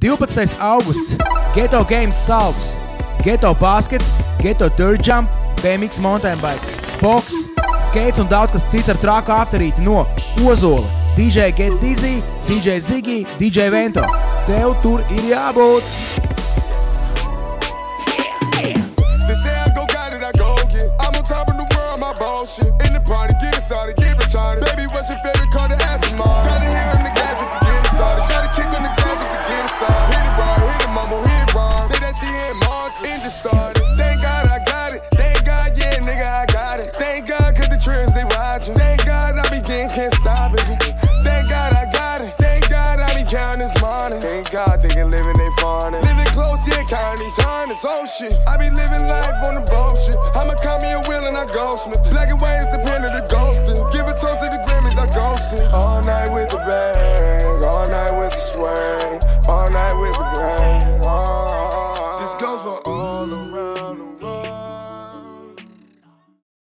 12. augusts, Geto Games Salvs, Geto Basket, Geto Dirt Jump, BMX Mountain Bike, Box, Skates un daudz kas cits ar trāku afterīti no Ozola, DJ Get Dizzy, DJ Ziggy, DJ Vento. Tev tur ir jābūt! In the party, get it started, get retarded. Baby, what's your favorite car to ask all? Got it here started. Thank God I got it. Thank God, yeah, nigga, I got it. Thank God, cause the trends they watching. Thank God I be getting, can't stop it. Thank God I got it. Thank God I be counting this money. Thank God they can live in they fawning. Living close, yeah, counting these hundreds. Oh shit. I be living life on the bullshit. I'ma call me a wheel and I ghostman. Black and white is the pen of the ghosting. Give a toast to the Grammys, I ghosting. All night with the bag, all around.